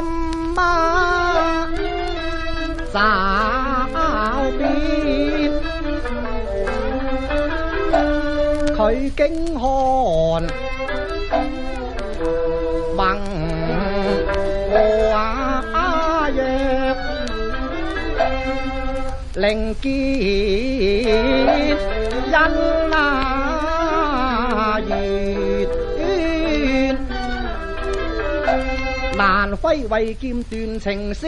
什么找遍？佢经看问我若令见因那 难挥慧剑断情丝，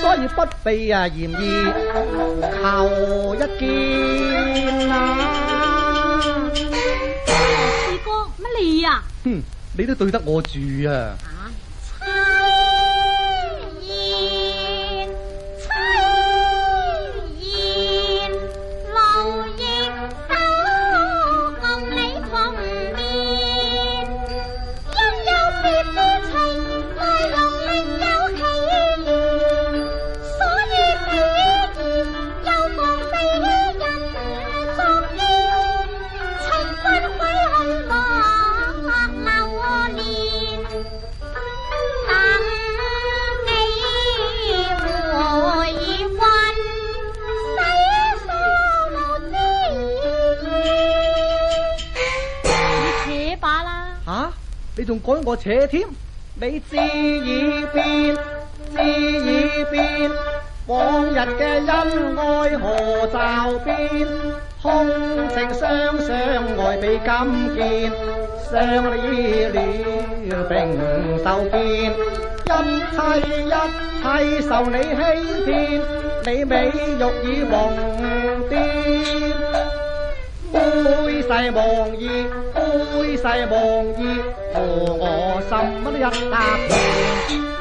所以不避啊嫌疑，求一见啊！四哥，乜你啊？哼，你都对得我住啊！仲赶我扯添，你知已变，知已变，往日嘅恩爱何骤变？空情双相爱比金见，相依恋并受骗，一切一切受你欺骗，你美玉已忘玷。哀世望意，哀世望意，和我心乜都一搭。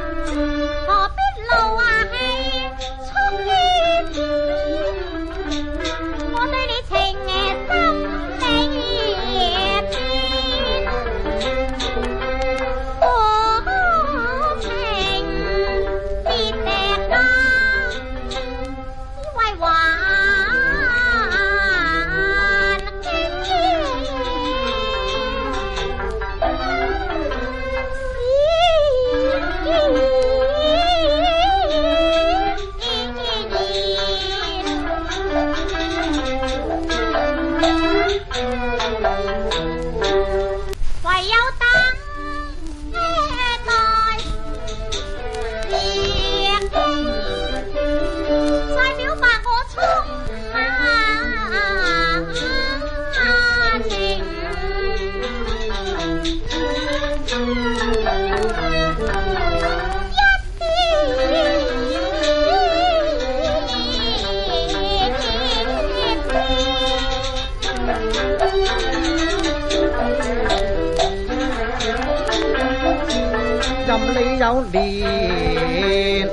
你有莲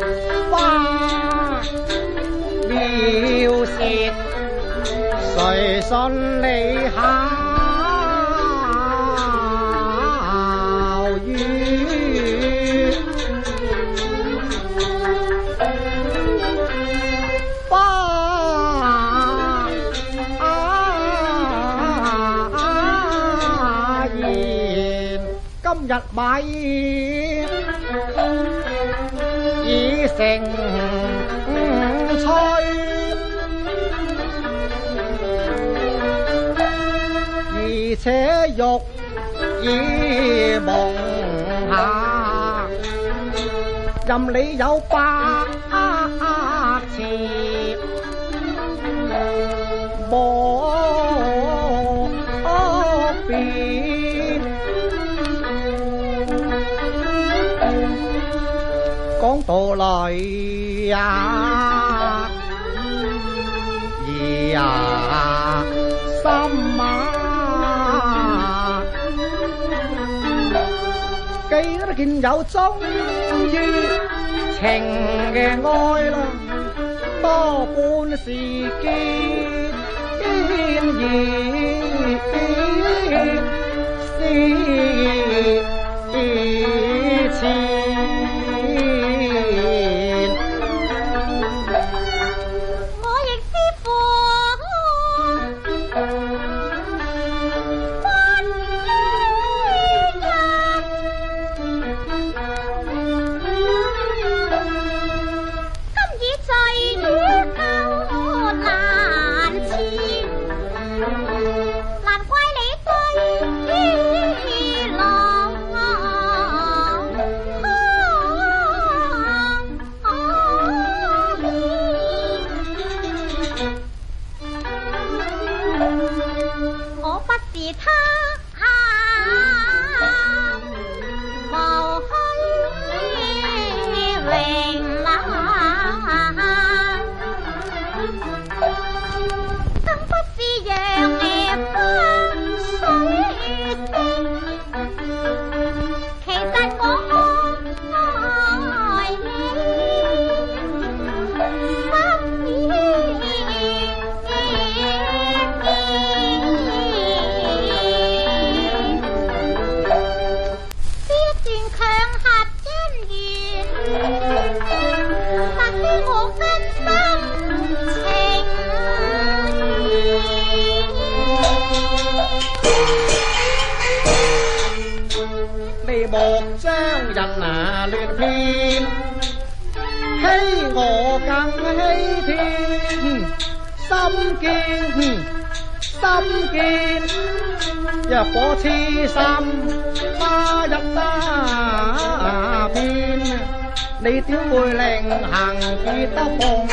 花妙舌，谁信你巧语花言？今日买。静吹，而且欲以梦下，任你有百。讲道来呀，二呀三呀，记得见有终于情嘅爱啦，多半是结冤孽，诗词。的他。thì bột sang dành à liền phim hay ngộ căng hay thiên tâm kiên tâm kiên và có thi sam ta dập ta pin đi tiếng vui lèn hàng khi ta phong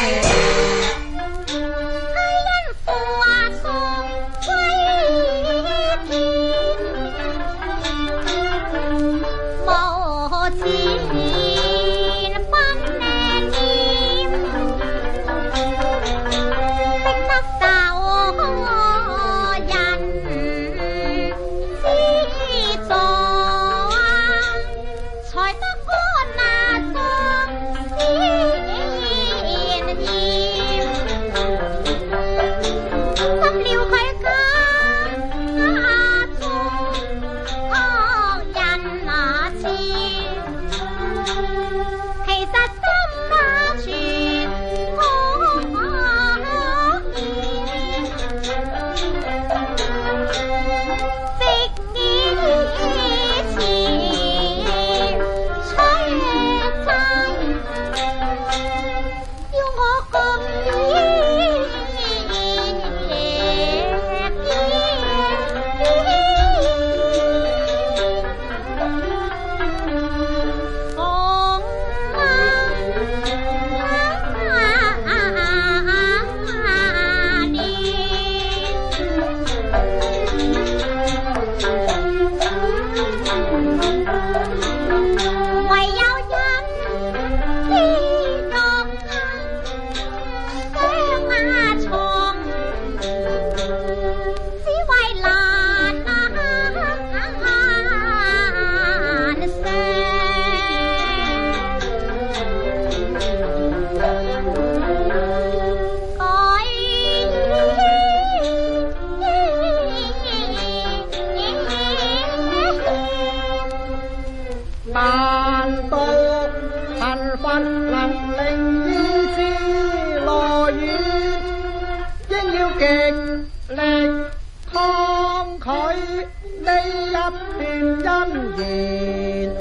佢呢一段姻缘，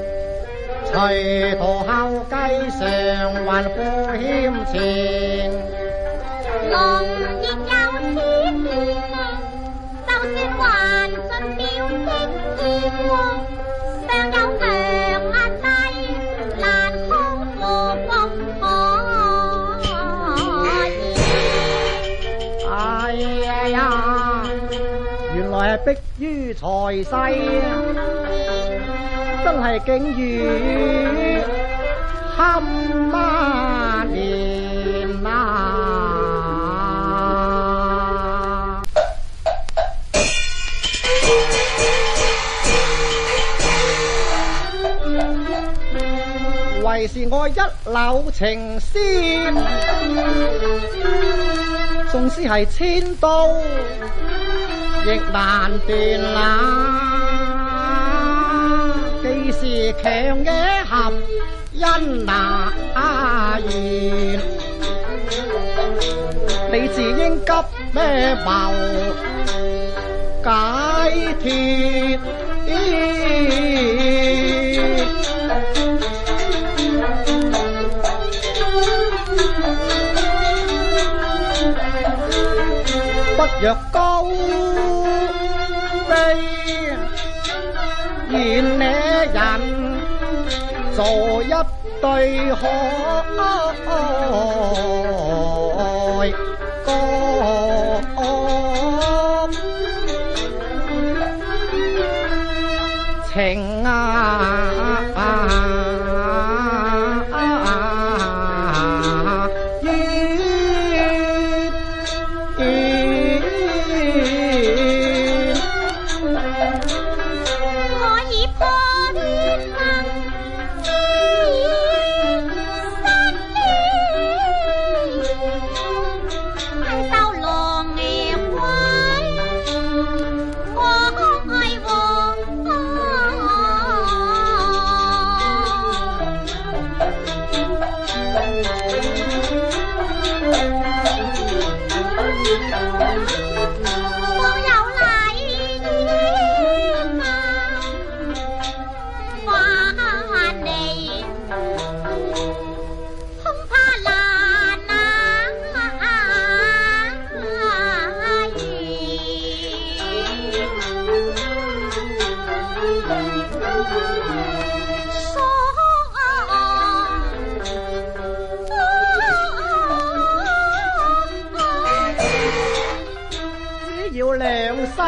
随徒后继常还负欠钱，龙亦有此命，就算还尽了的天。为逼于财势，真系景遇堪年啊！为是我一缕情丝，纵使系千刀。亦难断啦，既是强也合，因难言。你自应急咩谋？解铁？不若愿你人做一对好。Thank you.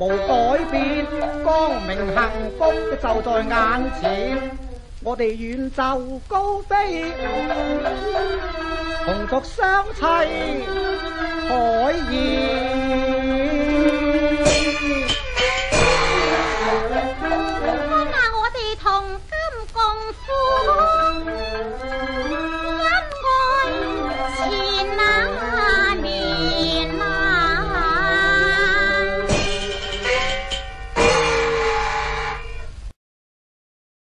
无改变，光明幸福就在眼前。我哋远走高飞，同族相砌海燕。